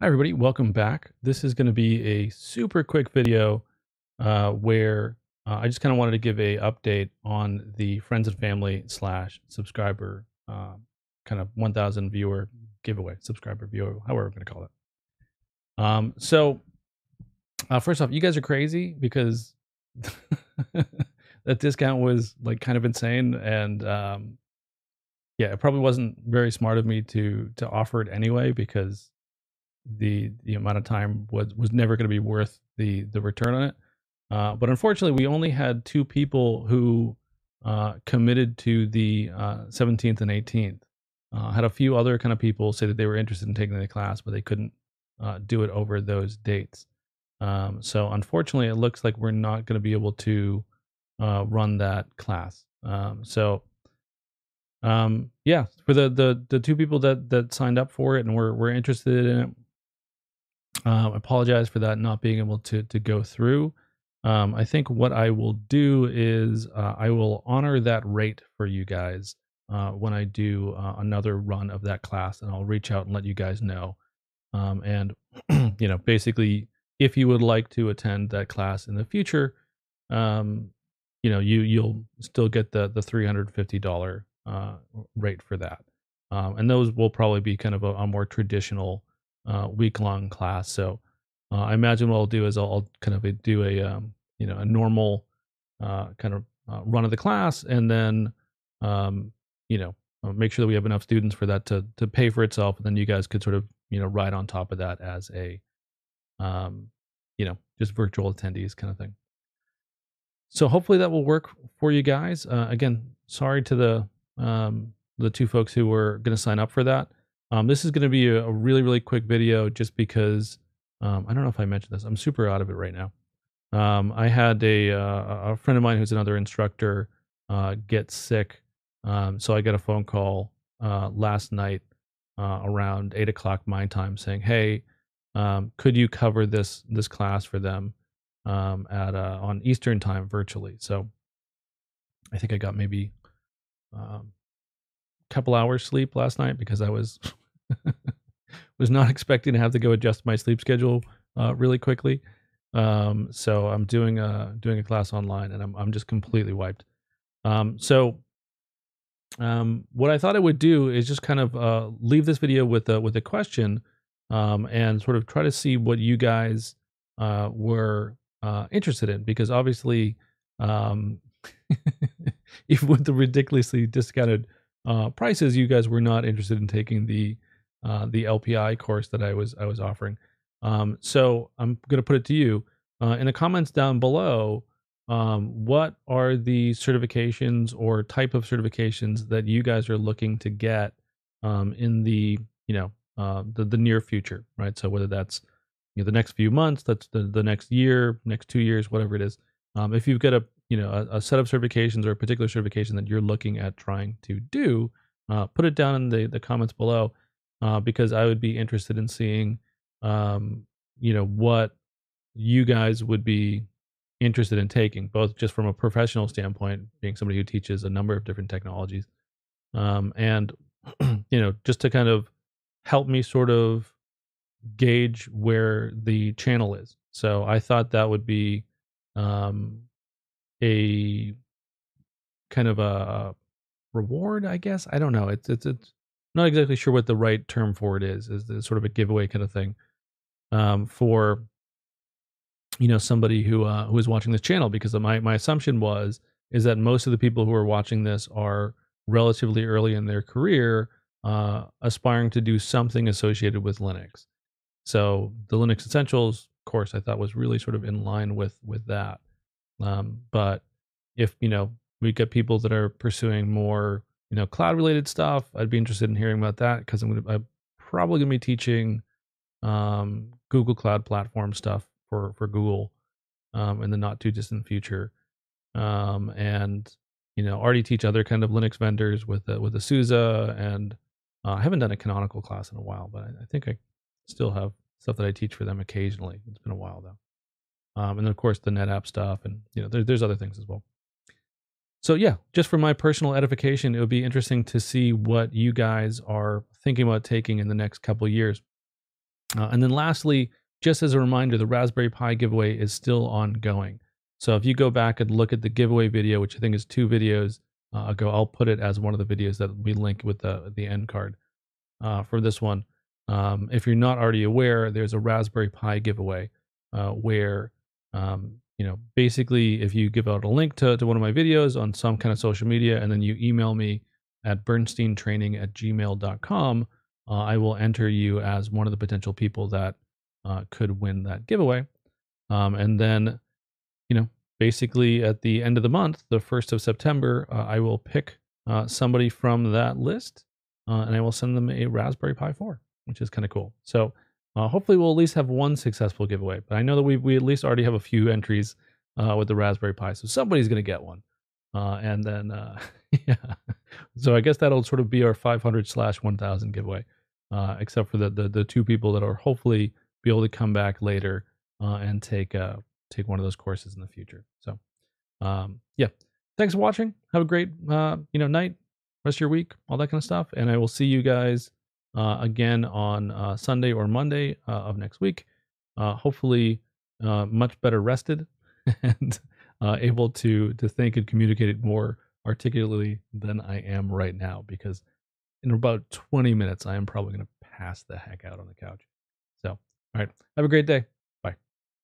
Hi everybody, welcome back. This is going to be a super quick video uh, where uh, I just kind of wanted to give a update on the friends and family slash subscriber uh, kind of 1,000 viewer giveaway, subscriber viewer, however we're going to call it. Um, so uh, first off, you guys are crazy because that discount was like kind of insane, and um, yeah, it probably wasn't very smart of me to to offer it anyway because the the amount of time was was never going to be worth the the return on it. Uh, but unfortunately, we only had two people who uh, committed to the uh, 17th and 18th. Uh, had a few other kind of people say that they were interested in taking the class, but they couldn't uh, do it over those dates. Um, so unfortunately, it looks like we're not going to be able to uh, run that class. Um, so um, yeah, for the the the two people that that signed up for it and were were interested in it, um, I apologize for that not being able to to go through. Um, I think what I will do is uh, I will honor that rate for you guys uh, when I do uh, another run of that class, and I'll reach out and let you guys know. Um, and you know, basically, if you would like to attend that class in the future, um, you know, you you'll still get the the three hundred fifty dollar uh, rate for that, um, and those will probably be kind of a, a more traditional uh, week long class. So uh, I imagine what I'll do is I'll, I'll kind of do a um, you know a normal uh, kind of uh, run of the class, and then um, you know uh, make sure that we have enough students for that to to pay for itself, and then you guys could sort of you know ride on top of that as a um, you know just virtual attendees kind of thing. So hopefully that will work for you guys. Uh, again, sorry to the um, the two folks who were going to sign up for that. Um, this is going to be a, a, really, really quick video just because um, I don't know if I mentioned this. I'm super out of it right now. Um, I had a, uh, a friend of mine who's another instructor uh, get sick. Um, so I got a phone call uh, last night uh, around eight o'clock my time saying, Hey, um, could you cover this, this class for them um, at uh, on Eastern time virtually? So I think I got maybe um, couple hours sleep last night because I was was not expecting to have to go adjust my sleep schedule uh, really quickly. Um, so I'm doing a doing a class online, and I'm I'm just completely wiped. Um, so um, what I thought I would do is just kind of uh, leave this video with a with a question, um, and sort of try to see what you guys uh, were uh, interested in, because obviously, um, even with the ridiculously discounted uh, prices, you guys were not interested in taking the uh, the LPI course that I was I was offering. Um, so I'm going to put it to you uh, in the comments down below. Um, what are the certifications or type of certifications that you guys are looking to get um, in the you know uh, the the near future, right? So whether that's you know the next few months, that's the the next year, next two years, whatever it is. Um, if you've got a you know a, a, set of certifications or a particular certification that you're looking at trying to do, uh, put it down in the the comments below, uh, because I would be interested in seeing, um, you know, what you guys would be interested in taking, both just from a professional standpoint, being somebody who teaches a number of different technologies, um, and you know, just to kind of help me sort of gauge where the channel is. So I thought that would be um, a kind of a reward, I guess. I don't know. It's it's it's not exactly sure what the right term for it is. Is sort of a giveaway kind of thing um, for you know somebody who uh, who is watching this channel because my my assumption was is that most of the people who are watching this are relatively early in their career uh, aspiring to do something associated with Linux. So the Linux Essentials course I thought was really sort of in line with with that. Um, but if you know we get people that are pursuing more you know cloud related stuff, I'd be interested in hearing about that because I'm I'm probably gonna be teaching um, Google Cloud Platform stuff for for Google um, in the not too distant future, um, and you know already teach other kind of Linux vendors with uh, with a SUSE and uh, I haven't done a canonical class in a while, but I, I think I still have stuff that I teach for them occasionally. It's been a while though um, and then of course the NetApp stuff, and you know there, there's other things as well. So yeah, just for my personal edification, it would be interesting to see what you guys are thinking about taking in the next couple years. Uh, and then lastly, just as a reminder, the Raspberry Pi giveaway is still ongoing. So if you go back and look at the giveaway video, which I think is two videos uh, ago, I'll put it as one of the videos that we link with the the end card uh, for this one. Um, if you're not already aware, there's a Raspberry Pi giveaway uh, where um, you know basically if you give out a link to, to one of my videos on some kind of social media and then you email me at bernsteintraining at gmail.com, uh, I will enter you as one of the potential people that uh, could win that giveaway. Um, and then, you know, basically at the end of the month, the 1st of September, uh, I will pick uh, somebody from that list uh, and I will send them a Raspberry Pi 4, which is kind of cool. So uh, hopefully we'll at least have one successful giveaway. But I know that we, we at least already have a few entries with the Raspberry Pi. So somebody's going to get one. and then, yeah. So I guess that'll sort of be our 500 slash 1000 giveaway. Uh, except for the, the, the two people that are hopefully be able to come back later uh, and take uh, take one of those courses in the future. So, um, yeah, thanks for watching. Have a great uh, you know night, rest of your week, all that kind of stuff, and I will see you guys uh, again on uh, Sunday or Monday uh, of next week. Uh, hopefully, uh, much better rested and uh, able to to think and communicate it more articulately than I am right now because in about 20 minutes, I am probably going to pass the heck out on the couch. So, all right. Have a great day.